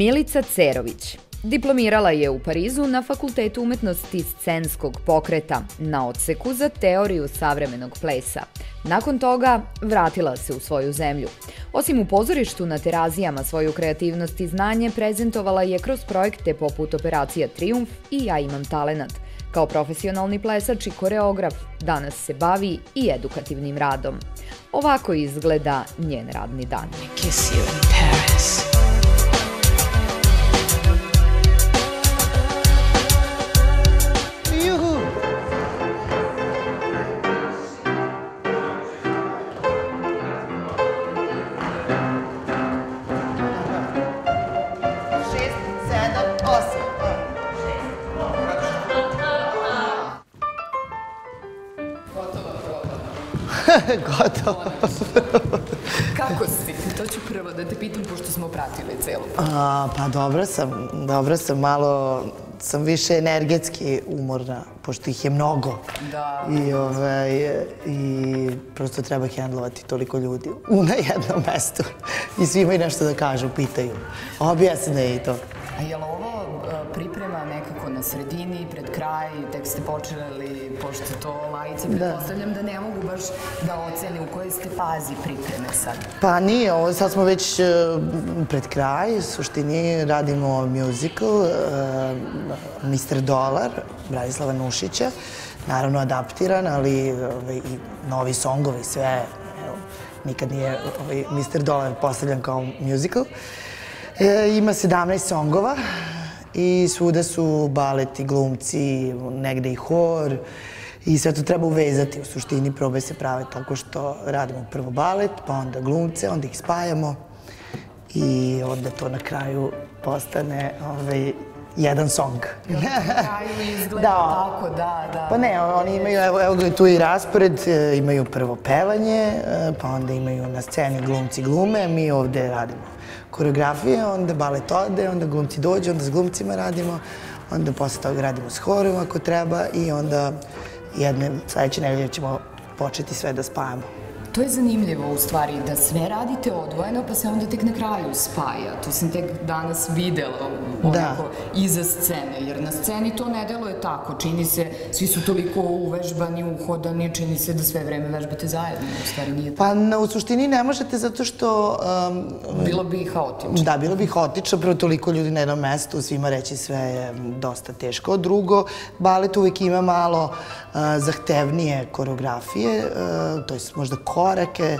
Milica Cerović. Diplomirala je u Parizu na Fakultetu umetnosti scenskog pokreta na odseku za teoriju savremenog plesa. Nakon toga vratila se u svoju zemlju. Osim u pozorištu na terazijama svoju kreativnost i znanje prezentovala je kroz projekte poput Operacija Triumf i Ja imam talenat. Kao profesionalni plesač i koreograf danas se bavi i edukativnim radom. Ovako izgleda njen radni dan. Kiss you in Paris. Gotovo. Kako si? To ću prvo da te pitam, pošto smo pratili celu. A, pa dobro sam, dobro sam, malo sam više energetski umorna, pošto ih je mnogo. Da. I, ovaj, I prosto treba hendlovati toliko ljudi na jednom mestu. I svi imaju nešto da kažu, pitaju. Objasne i to. A je li ovo e, priprema nekako na sredini, pred kraj, tek ste počeli, pošto to lajice, da. pretpostavljam da ne mogu baš da ocene u kojoj ste fazi pripreme sad? Pa nije, ovo sad smo već uh, pred kraj, u suštini radimo musical uh, Mr. Dolar, Branislava Nušića, naravno adaptiran, ali ovaj, i novi songovi, sve, evo, nikad nije ovaj, Mr. Dolar postavljan kao musical. E, ima 17 songova i svuda su baleti, glumci, negde i hor i sve to treba uvezati. U suštini probe se prave tako što radimo prvo balet, pa onda glumce, onda ih spajamo i onda to na kraju postane ovaj, jedan song. Na kraju izgleda da. tako, da, da. Pa ne, oni imaju, evo, evo tu i raspored, e, imaju prvo pevanje, e, pa onda imaju na sceni glumci glume, mi ovde radimo koreografije, onda balet ode, onda glumci dođu, onda s glumcima radimo, onda posle toga radimo s horom ako treba i onda jedne sledeće nedelje ćemo početi sve da spajamo. To je zanimljivo u stvari, da sve radite odvojeno pa se onda tek na kraju spaja. To sam tek danas videla onako da. iza scene, jer na sceni to ne deluje tako. Čini se, svi su toliko uvežbani, uhodani, čini se da sve vreme vežbate zajedno. U stvari nije tako. Pa na, u suštini ne možete zato što... Um, bilo bi haotično. Da, bilo bi haotično, prvo toliko ljudi na jednom mestu, svima reći sve je dosta teško. Drugo, balet uvek ima malo uh, zahtevnije koreografije, uh, to je možda korake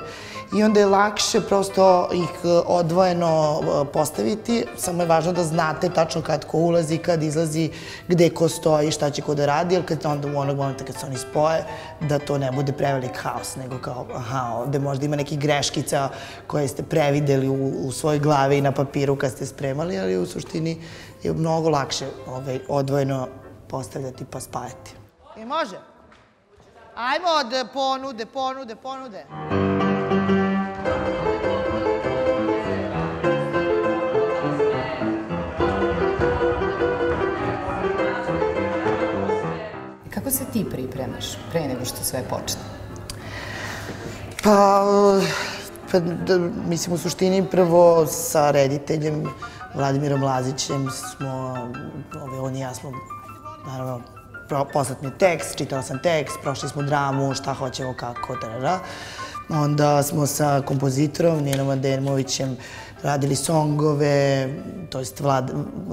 i onda je lakše prosto ih e, odvojeno e, postaviti, samo je važno da znate tačno kad ko ulazi, kad izlazi, gde ko stoji, šta će ko da radi, ali kad onda u onog momenta kad se oni spoje, da to ne bude prevelik haos, nego kao, aha, ovde možda ima nekih greškica koje ste prevideli u, u svojoj glavi i na papiru kad ste spremali, ali u suštini je mnogo lakše ovaj, odvojeno postavljati pa spajati. I može? Ajmo od ponude, ponude, ponude. Kako se ti pripremaš pre nego što sve počne? Pa, pa da, mislim, u suštini prvo sa rediteljem Vladimirom Lazićem smo, ove, on i ja smo, naravno, poslat mi tekst, čitala sam tekst, prošli smo dramu, šta hoćemo, kako, da. Onda smo sa kompozitorom Nijenom Ademovićem radili songove, to jest vlad,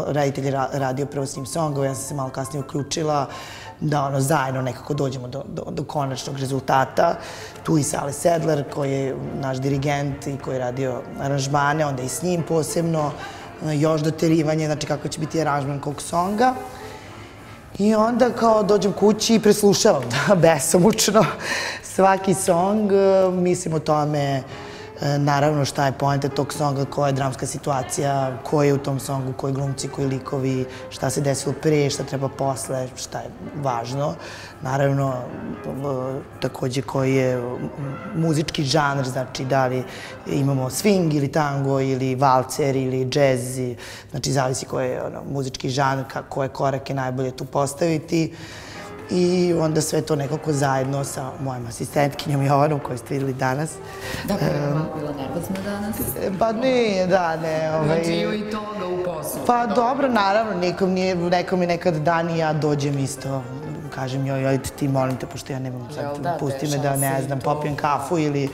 raditelj radio prvo s njim songove, ja sam se malo kasnije uključila da ono zajedno nekako dođemo do, do, do konačnog rezultata. Tu i Sale Sedler koji je naš dirigent i koji je radio aranžmane, onda i s njim posebno, još doterivanje, znači kako će biti aranžman kog songa. I onda kao dođem kući i preslušavam da, besomučno svaki song, mislim o tome naravno šta je poenta tog songa, koja je dramska situacija, ko je u tom songu, koji glumci, koji likovi, šta se desilo pre, šta treba posle, šta je važno. Naravno, takođe koji je muzički žanr, znači da li imamo swing ili tango ili valcer ili džez, znači zavisi koji je ono, muzički žanr, koje korake najbolje tu postaviti. I onda sve to nekako zajedno sa mojom asistentkinjom Jovanom koju ste videli danas. Da, koja je bila nervozna danas? Pa ne, da, ne. Ovaj... Znači i toga u poslu. Pa dobro, naravno, nikom nije, neko mi nekad dan i ja dođem isto kažem joj, joj, ti molim te, pošto ja nemam sad, da, pusti me da, ne znam, popijem kafu ili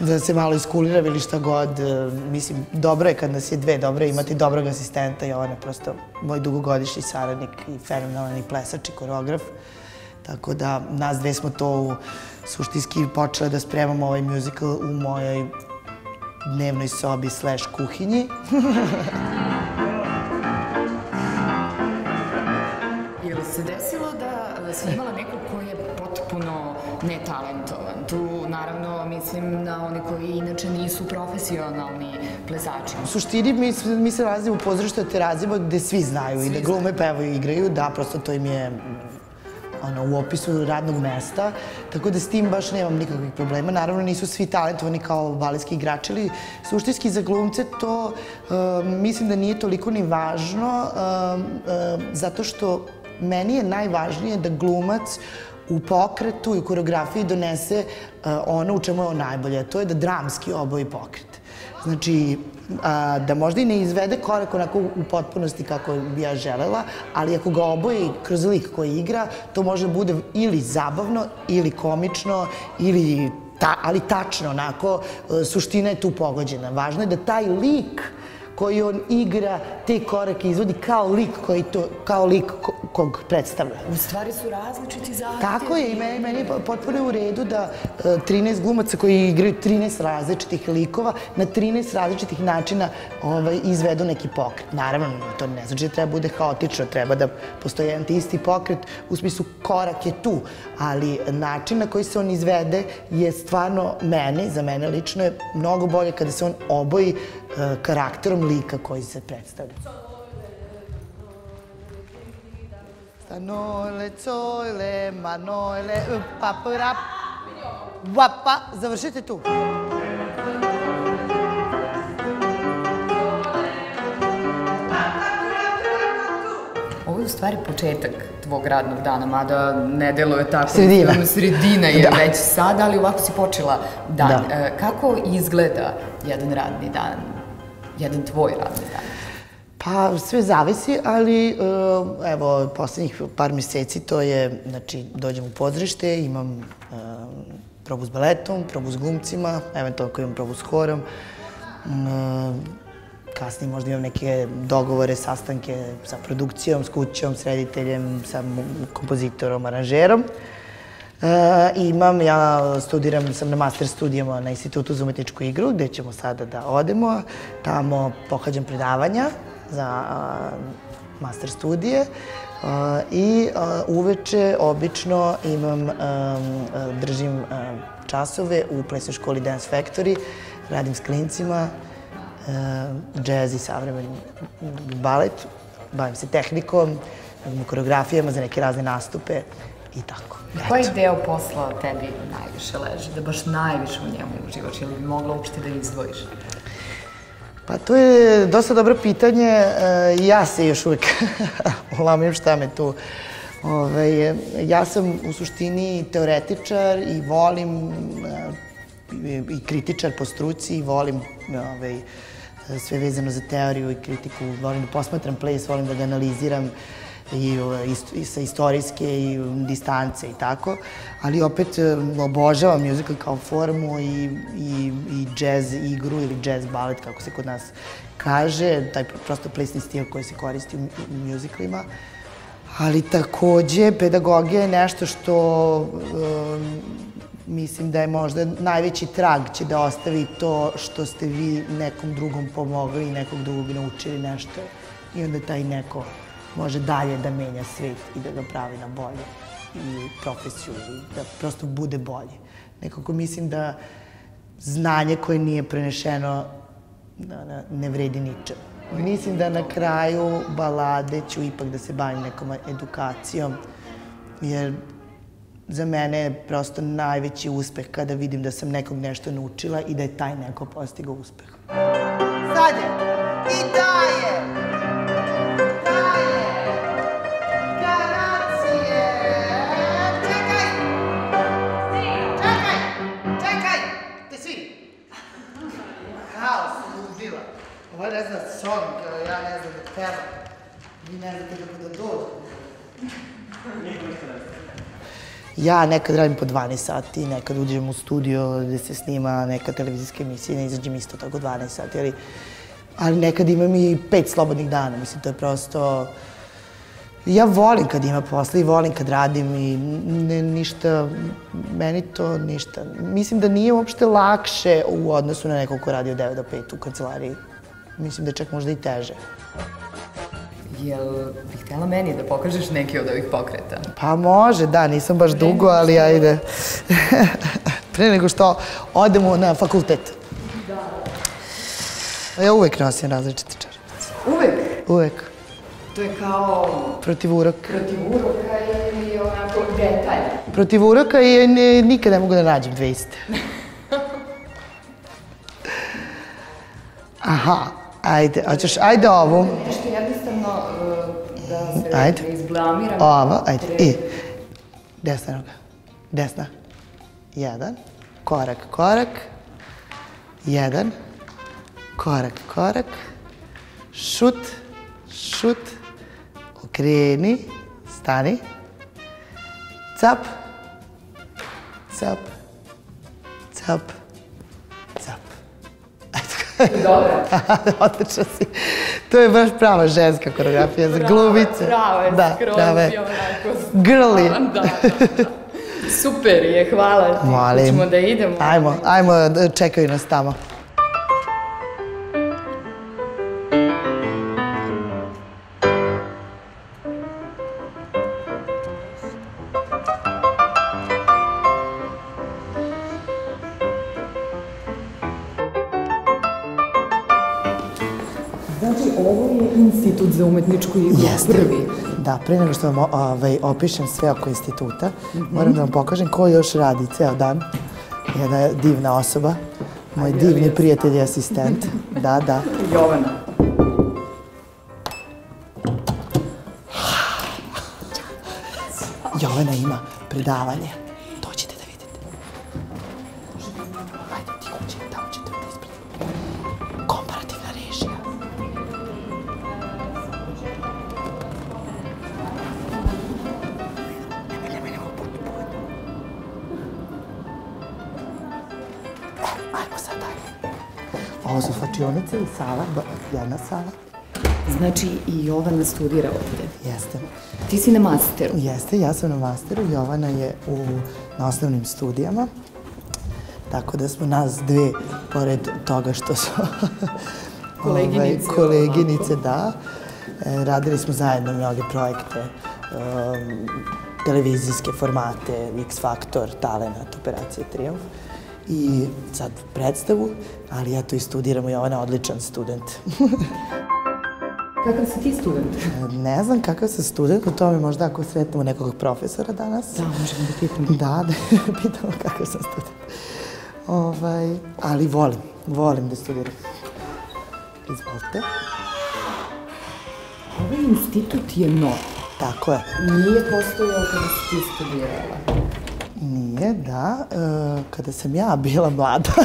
da se malo iskuliram ili šta god. E, mislim, dobro je kad nas je dve, dobro je imati dobrog asistenta i ona je prosto moj dugogodišnji saradnik i fenomenalni plesač i koreograf. Tako da, nas dve smo to suštinski počele da spremamo ovaj musical u mojoj dnevnoj sobi slash kuhinji. Ili se desilo da si imala nekog koji je potpuno netalentovan? Tu, naravno, mislim na oni koji inače nisu profesionalni plesači. U suštini, mi, mi se razimo u pozorištu terazima gde svi znaju svi i da glume, pevaju i igraju, da, prosto to im je ono, u opisu radnog mesta, tako da s tim baš nemam nikakvih problema. Naravno, nisu svi talentovani kao baletski igrači, ali suštinski za glumce to uh, mislim da nije toliko ni važno, uh, uh, zato što meni je najvažnije da glumac u pokretu i u koreografiji donese ono u čemu je on najbolje, to je da dramski oboji pokret. Znači, a, da možda i ne izvede korak onako u potpunosti kako bi ja želela, ali ako ga oboji kroz lik koji igra, to može bude ili zabavno, ili komično, ili ta, ali tačno, onako, e, suština je tu pogođena. Važno je da taj lik koji on igra, te korake izvodi kao lik koji to, kao lik kog predstavlja. U stvari su različiti zahtjevi. Tako je i meni, meni je potpuno u redu da 13 e, glumaca koji igraju 13 različitih likova na 13 različitih načina ovaj, izvedu neki pokret. Naravno, to ne znači da treba bude haotično, treba da postoji jedan isti pokret, u smislu korak je tu, ali način na koji se on izvede je stvarno meni, za mene lično je mnogo bolje kada se on oboji e, karakterom lika koji se predstavlja. Stanole, cojle, manojle, paprap, vapa, završite tu. Ovo je u stvari početak tvog radnog dana, mada ne deluje tako. Sredina. Sredina je da. već sada, ali ovako si počela dan. Da. E, kako izgleda jedan radni dan, jedan tvoj radni dan? Pa sve zavisi, ali e, evo, poslednjih par meseci to je, znači, dođem u pozorište, imam e, probu s baletom, probu s glumcima, eventualno ako imam probu s horom. E, kasnije možda imam neke dogovore, sastanke sa produkcijom, s kućom, s rediteljem, sa kompozitorom, aranžerom. Imam, ja studiram, sam na master studijama na Institutu za umetničku igru, gde ćemo sada da odemo. Tamo pohađam predavanja za master studije i uveče obično imam, držim časove u plesnoj školi Dance Factory, radim s klincima, džez i savremeni balet, bavim se tehnikom, koreografijama za neke razne nastupe i tako. Koji deo posla tebi najviše leži, da baš najviše u njemu uživaš ili bi mogla uopšte da izdvojiš? Pa to je dosta dobro pitanje. E, ja se još uvijek ulamim šta me tu... Ove, ja sam u suštini teoretičar i volim e, i kritičar po struci i volim ove, sve vezano za teoriju i kritiku. Volim da posmatram ples, volim da ga analiziram i, i sa istorijske i distance i tako, ali opet e, obožavam musical kao formu i, i, i jazz igru ili jazz balet, kako se kod nas kaže, taj prosto plesni stil koji se koristi u, u. Ali takođe, pedagogija je nešto što um, mislim da je možda najveći trag će da ostavi to što ste vi nekom drugom pomogli i nekog drugog naučili nešto i onda taj neko može dalje da menja svet i da ga pravi na bolje i profesiju i da prosto bude bolje. Nekako mislim da znanje koje nije prenešeno da, da, ne vredi ničem. Mislim da na kraju balade ću ipak da se bavim nekom edukacijom, jer za mene je prosto najveći uspeh kada vidim da sam nekog nešto naučila i da je taj neko postigao uspeh. Sad je! I daje! Ja nekad radim po 12 sati, nekad uđem u studio gde se snima neka televizijska emisija, ne izađem isto tako 12 sati, ali, ali nekad imam i pet slobodnih dana, mislim, to je prosto... Ja volim kad ima posla i volim kad radim i ne, ništa, meni to ništa. Mislim da nije uopšte lakše u odnosu na nekog ko radi od 9 do 5 u kancelariji. Mislim da je čak možda i teže. Jel bih htjela meni da pokažeš neki od ovih pokreta? Pa može, da, nisam baš dugo, ali ajde. Pre nego što odemo na fakultet. Da. Ja uvek nosim različite čarapice. Uvek? Uvek. To je kao Protiv uroka. protiv uroka ili onako detalj. Protiv uroka i ne, nikad ne mogu da nađem dve iste. Aha, ajde, hoćeš, ajde ovu. Jednostavno uh, da se Ajde. ne izblamiram. Ova, ajde, i. Desna ruka. Desna. Jedan. Korak, korak. Jedan. Korak, korak. Šut, šut. Okreni. Stani. Cap. Cap. Cap. Dobro. Odlično si. To je baš prava ženska koreografija za glumice. Prava je da, skroz prava je. i onako... Grli. Da, da, da. Super je, hvala ti. Molim. Hoćemo da idemo. Ajmo, ajmo, čekaju nas tamo. Umetničku igru Jeste. prvi. Da, pre nego što vam ovaj, opišem sve oko instituta, moram da vam pokažem ko još radi ceo dan. Jedna divna osoba, moj divni prijatelj i asistent. Da, da. Jovana. Jovana ima predavanje. Slačionice i sala, jedna sala. Znači, i Jovana studira ovde. Jeste. Ti si na masteru. Jeste, ja sam na masteru, Jovana je u, na osnovnim studijama. Tako da smo nas dve, pored toga što su Koleginice, ovaj, koleginice da, e, radili smo zajedno mnoge projekte, um, televizijske formate, X Factor, Talenat, Operacija Triumf i sad predstavu, ali ja to i studiram, Jovana je odličan student. Kakav si ti student? ne znam kakav sam student, o tome možda ako sretnemo nekog profesora danas. Da, možemo da pitamo. Da, da pitamo kakav sam student. Ovaj, ali volim, volim da studiram. Izvolite. Ovaj institut je nov. Tako je. Nije postojao kada si ti studirala. Nije, da. E, kada sam ja bila mlada,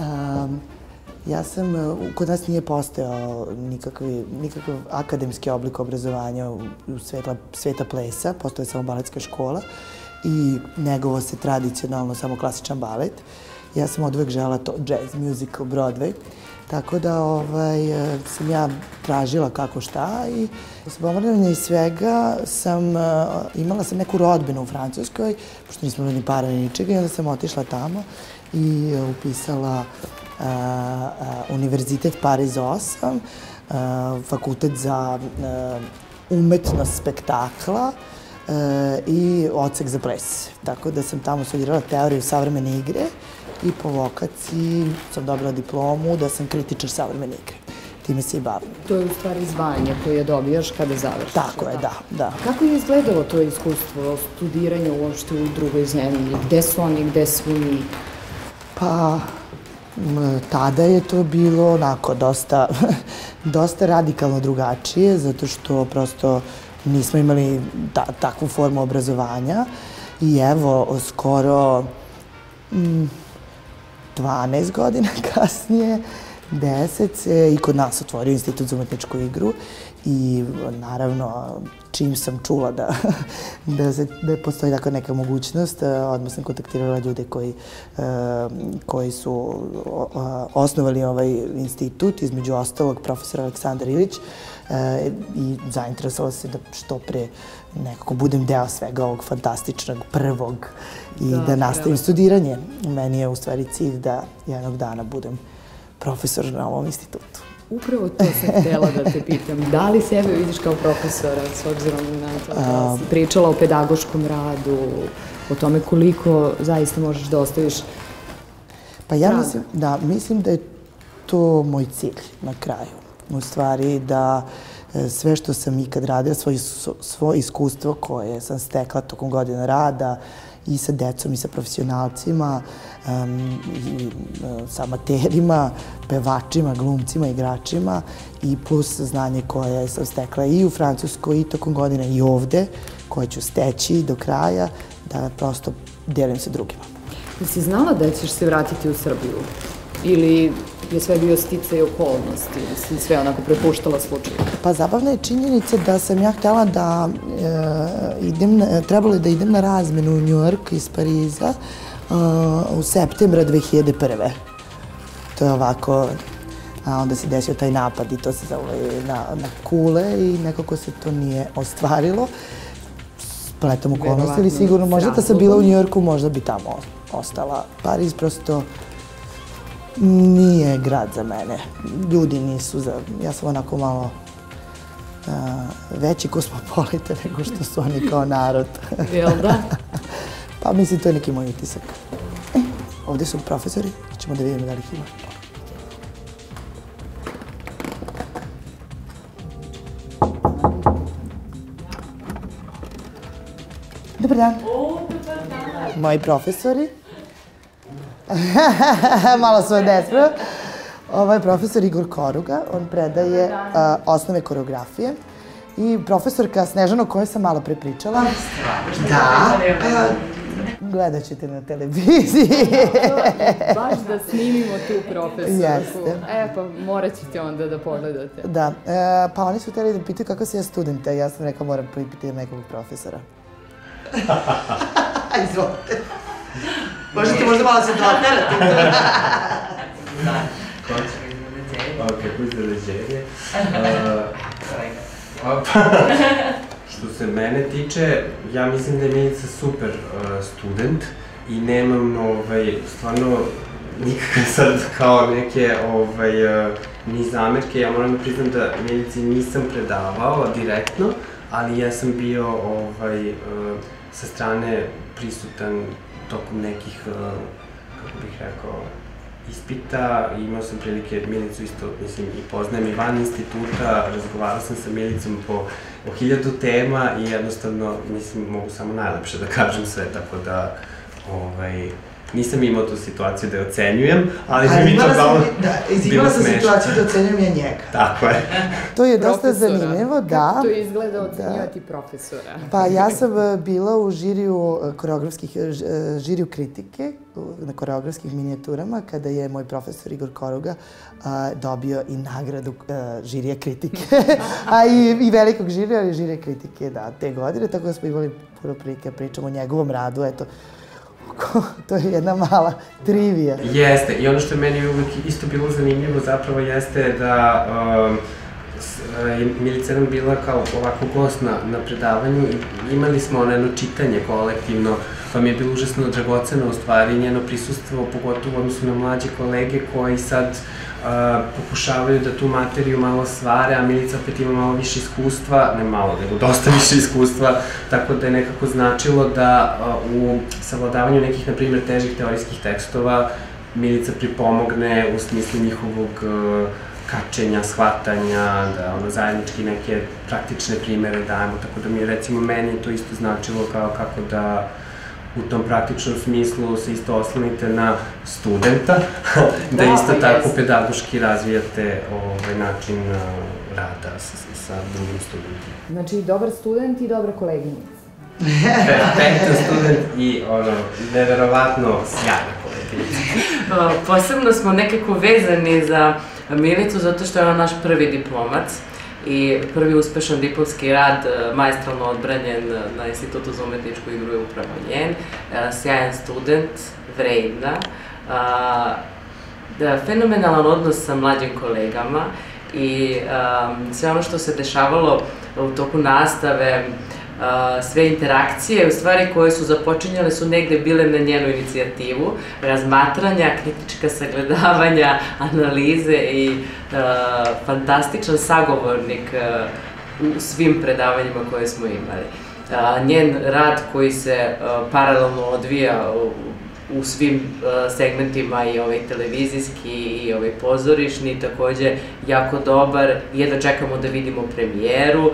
um, ja sam, e, kod nas nije postojao nikakvi, nikakav akademski oblik obrazovanja u, svetla, sveta plesa, postoje samo baletska škola i negovo se tradicionalno samo klasičan balet. Ja sam od uvek žela to jazz, musical, Broadway. Tako da ovaj, e, sam ja tražila kako šta i s bombardovanja i svega sam, e, imala sam neku rodbinu u Francuskoj, pošto nismo imali ni para ni ničega, i onda sam otišla tamo i e, upisala a, a, Univerzitet Pariz 8, a, fakultet za umetnost spektakla i odsek za ples. Tako da sam tamo studirala teoriju savremene igre i po vokaciji sam dobila diplomu da sam kritičar savremene igre. Time se i bavim. To je u stvari zvanje koje dobijaš kada završiš. Tako je, da, da. Kako je izgledalo to iskustvo studiranja uopšte u drugoj zemlji? Gde su oni, gde smo mi? Pa, tada je to bilo onako dosta, dosta radikalno drugačije, zato što prosto nismo imali ta, takvu formu obrazovanja i evo, skoro mm, 12 godina kasnije, 10 se i kod nas otvorio Institut za umetničku igru i naravno čim sam čula da, da, se, da postoji tako neka mogućnost, odmah sam kontaktirala ljude koji, e, koji su osnovali ovaj institut, između ostalog profesor Aleksandar Ilić, e, i zainteresovala se da što pre nekako budem deo svega ovog fantastičnog prvog i da, da nastavim studiranje. Meni je u stvari cilj da jednog dana budem profesor na ovom institutu. Upravo to sam htela da te pitam. Da li sebe vidiš kao profesora, s obzirom na to da si pričala o pedagoškom radu, o tome koliko zaista možeš da ostaviš Pa ja mislim, da, mislim da je to moj cilj na kraju. U stvari da sve što sam ikad radila, svoje, svoje iskustvo koje sam stekla tokom godina rada, i sa decom i sa profesionalcima uh, sa amaterima, pevačima, glumcima, igračima i plus znanje koje sam stekla i u Francuskoj i tokom godine i ovde, koje ću steći do kraja, da prosto delim se drugima. Jesi znala da ćeš se vratiti u Srbiju? Ili je sve bio stica i okolnosti, si sve onako prepuštala slučaju? Pa zabavna je činjenica da sam ja htjela da e, idem, trebalo je da idem na razmenu u York iz Pariza e, u septembra 2001. To je ovako, a onda se desio taj napad i to se zove na, na kule i nekako se to nije ostvarilo. Spletom okolnosti ili sigurno možda da sam bila u Njujorku, možda bi tamo ostala. Pariz prosto nije grad za mene. Ljudi nisu za... Ja sam onako malo uh, veći kosmopolita nego što su oni kao narod. Jel da? pa mislim, to je neki moj utisak. E, ovde su profesori, ćemo da vidimo da li ih ima. Dobar dan. O, dobar dan. Moji profesori. Malo su desno. Ovo je profesor Igor Koruga, on predaje uh, osnove koreografije. I profesorka Snežana o kojoj sam malo pre pričala. Da. Uh, gledat ćete na televiziji. Baš da snimimo tu profesorku. Jeste. E, pa morat ćete onda da pogledate. Da. E, pa oni su hteli da pitaju kako se ja studenta. Ja sam rekao moram pripiti nekog profesora. Izvolite. Možete možda malo se doterati. da, hoćemo iznenađenje. Ok, iznenađenje. Uh, što se mene tiče, ja mislim da je Milica super uh, student i nemam, ovaj, stvarno, nikakve sad kao neke, ovaj, uh, ni zamerke. Ja moram da priznam da Milici nisam predavao direktno, ali ja sam bio, ovaj, uh, sa strane prisutan tokom nekih, uh, kako bih rekao, ispita. Imao sam prilike Milicu isto, mislim, i poznajem i van instituta, razgovarao sam sa Milicom po o hiljadu tema i jednostavno, mislim, mogu samo najlepše da kažem sve, tako da, ovaj, nisam imao tu situaciju da je ocenjujem, ali da mi to kao da, Imala sam situaciju da ocenjujem ja njega. Tako je. to je dosta zanimljivo, da. Kako to izgleda ocenjivati da. profesora? Pa ja sam e, bila u žiriju e, koreografskih, e, žiriju kritike na koreografskih minijaturama kada je moj profesor Igor Koruga a, dobio i nagradu a, žirije kritike. a i, i velikog žirija, ali žirije kritike, da, te godine, tako da smo imali puno prilike da pričamo o njegovom radu, eto, to je jedna mala trivija. Jeste, i ono što je meni uvijek isto bilo zanimljivo zapravo jeste da um, je Milica nam bila kao ovako gost na, na predavanju i imali smo ono jedno čitanje kolektivno, pa mi je bilo užasno dragoceno u stvari njeno prisustvo, pogotovo odnosu na mlađe kolege koji sad uh, pokušavaju da tu materiju malo svare, a Milica opet ima malo više iskustva, ne malo, nego dosta više iskustva, tako da je nekako značilo da u savladavanju nekih, na primjer, težih teorijskih tekstova Milica pripomogne u smislu njihovog kačenja, shvatanja, da ono zajednički neke praktične primere dajemo, tako da mi recimo meni to isto značilo kao kako da u tom praktičnom smislu se isto oslonite na studenta, da, da isto tako jest. pedagoški razvijate ovaj način rada sa, sa drugim studentima. Znači, dobar student i dobra koleginica. Perfektan student i ono, neverovatno sjajna koleginica. Posebno smo nekako vezani za Milicu zato što je ona naš prvi diplomac i prvi uspešan diplomski rad majstralno odbranjen na Institutu za umetničku igru je upravo njen. Sjajan student, vredna, da, fenomenalan odnos sa mlađim kolegama i sve ono što se dešavalo u toku nastave, uh, sve interakcije, u stvari koje su započinjale su negde bile na njenu inicijativu, razmatranja, kritička sagledavanja, analize i fantastičan sagovornik u svim predavanjima koje smo imali. Njen rad koji se paralelno odvija u u svim uh, segmentima i ovaj televizijski i ovaj pozorišni, takođe jako dobar, jedno čekamo da vidimo premijeru.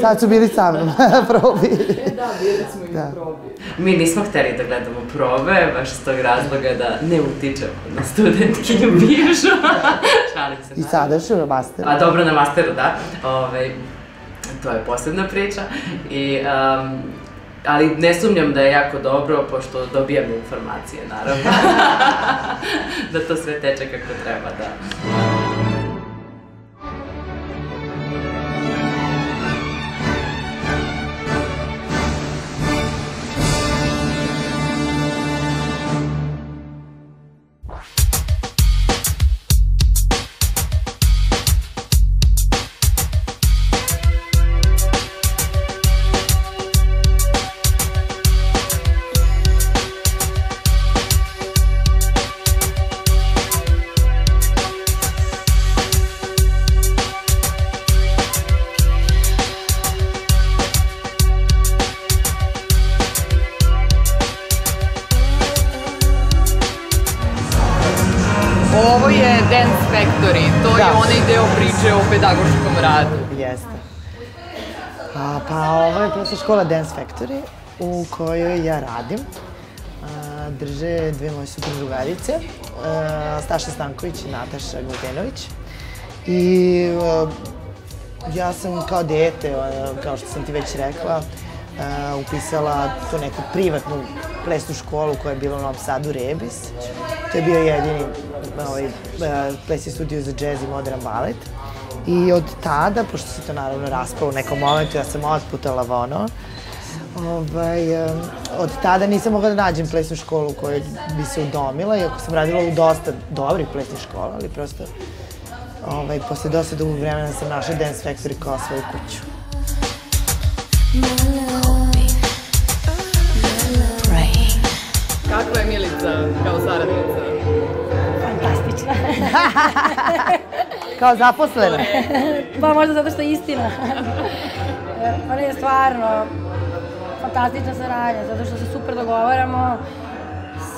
Sad su bili sa mnom, probi. E da, bili smo i da. probi. Mi nismo hteli da gledamo probe, baš iz tog razloga da ne utičemo na studentkinju bivšu. Šalim se. I sada što na masteru. A dobro, na masteru, da. Ove, ovaj, to je posebna priča. I um, ali ne sumnjam da je jako dobro, pošto dobijam informacije, naravno. da to sve teče kako treba, da. Škola Dance Factory u kojoj ja radim. Drže dve moje super drugarice, Staša Stanković i Nataša Gvotenović. I ja sam kao dete, kao što sam ti već rekla, upisala tu neku privatnu plesnu školu koja je bila u Novom Sadu, Rebis. To je bio jedini ovaj, plesni studio za džez i modern balet. I od tada, pošto se to naravno raspalo u nekom momentu, ja sam otputala ono, ovaj, od tada nisam mogla da nađem plesnu školu u kojoj bi se udomila, iako sam radila u dosta dobrih plesnih škola, ali prosto ovaj, posle dosta dugog vremena sam našla Dance Factory kao svoju kuću. Kakva je Milica kao saradnica? Fantastična. Kao zaposlena? pa možda zato što je istina. pa ne, stvarno, fantastična saradnja, zato što se super dogovaramo,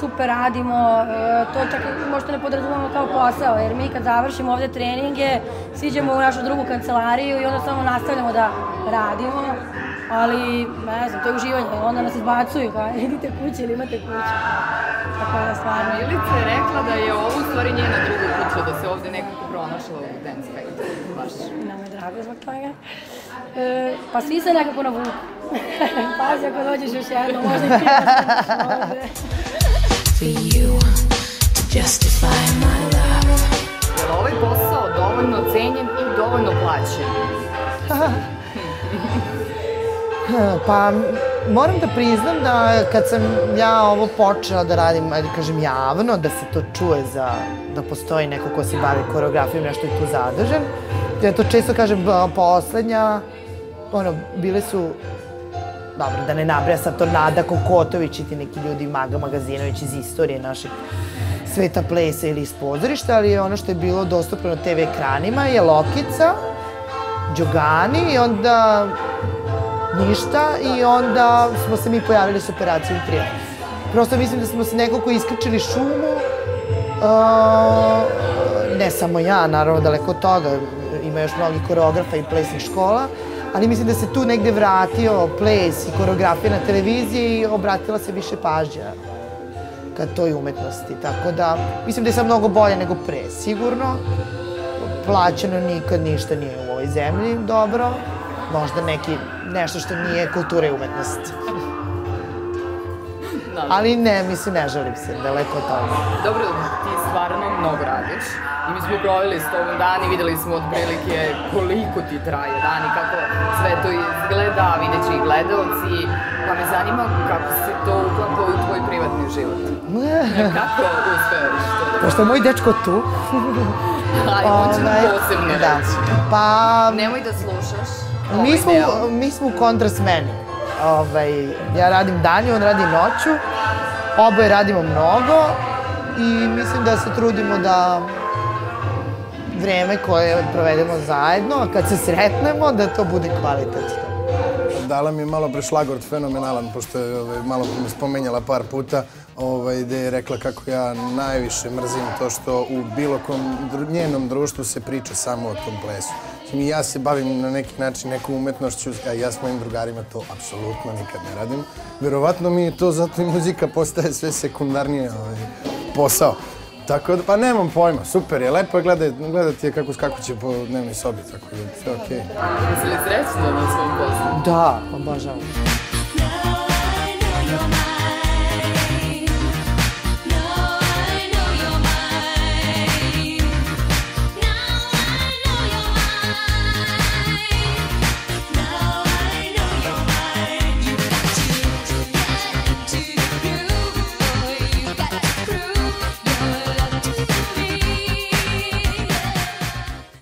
super radimo, e, to čak možda ne podrazumamo kao posao, jer mi kad završimo ovde treninge, siđemo u našu drugu kancelariju i onda samo nastavljamo da radimo, ali ne znam, to je uživanje, onda nas izbacuju, kao idite kući ili imate kuću. Tako da stvarno. Milica je rekla da je ovo u stvari njena druga kuća, da se ovde nekako pronašla u Dance Factory, baš. Nam je drago zbog toga. E, pa svi se nekako navuku. Pazi ako dođeš još jedno, možda i ti ovde. For you to justify my love. Je li ovaj posao dovoljno cenjen i dovoljno plaćen? Pa, moram da priznam da kad sam ja ovo počela da radim, ajde kažem javno, da se to čuje za, da postoji neko ko se bavi koreografijom, nešto je tu zadržan. Ja to često kažem, poslednja, ono, bile su dobro, da ne nabraja sad to Nada Kokotović i ti neki ljudi, Maga Magazinović iz istorije našeg sveta plesa ili iz pozorišta, ali ono što je bilo dostupno na TV ekranima je Lokica, Đogani i onda ništa i onda smo se mi pojavili s operacijom Trijal. Prosto mislim da smo se nekako iskrčili šumu, uh, ne samo ja, naravno daleko od toga, ima još mnogi koreografa i plesnih škola, ali mislim da se tu negde vratio ples i koreografija na televiziji i obratila se više pažnja ka toj umetnosti. Tako da, mislim da je sad mnogo bolje nego pre, sigurno. Plaćeno nikad ništa nije u ovoj zemlji dobro. Možda neki, nešto što nije kultura i umetnost. Ali ne, mislim, ne želim se, daleko od toga. Dobro, ti stvarno mnogo radiš. I mi smo proveli s tobom dan i videli smo otprilike koliko ti traje dan i kako sve to izgleda, vidjet će i gledalci. Pa me zanima kako se to uklapa u tvoj privatni život. kako uspeš to da... Pošto je moj dečko tu. Aj, on će nam posebno da. reći. Pa, Nemoj da slušaš. Mi ovaj smo, deo. mi smo u kontrasmeni. Ovaj, ja radim danju, on radi noću. Oboje radimo mnogo i mislim da se trudimo da vreme koje provedemo zajedno, a kad se sretnemo, da to bude kvalitetno. Dala mi je malo pre šlagort fenomenalan, pošto je ovaj, malo pre me spomenjala par puta, ovaj, gde je rekla kako ja najviše mrzim to što u bilo kom dru, njenom društvu se priča samo o tom plesu. Mislim, i ja se bavim na neki način nekom umetnošću, a ja s mojim drugarima to apsolutno nikad ne radim. Verovatno mi je to zato i muzika postaje sve sekundarnije ovaj, posao. Tako da, pa nemam pojma, super je, lepo je gledati, gledati je kako skakuće po dnevnoj sobi, tako da sve okej. Okay. Jesi li srećna na svom poslu? Da, obožavam. My